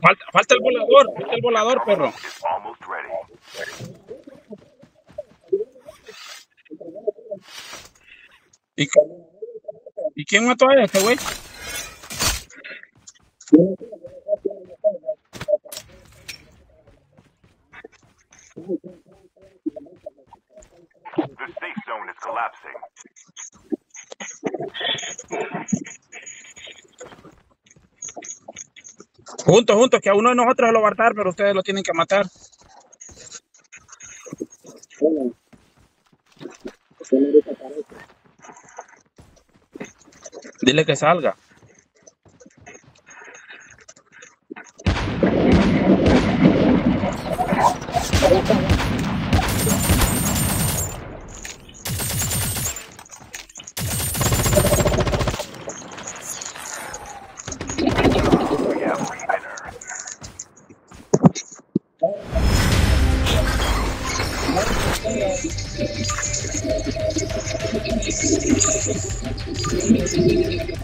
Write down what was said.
Falta, falta el volador, falta el volador, perro. ¿Y, ¿y quién mató a este güey? The safe zone is collapsing. Juntos, juntos, que a uno de nosotros lo va a matar, pero ustedes lo tienen que matar. Dile que salga. Thank you.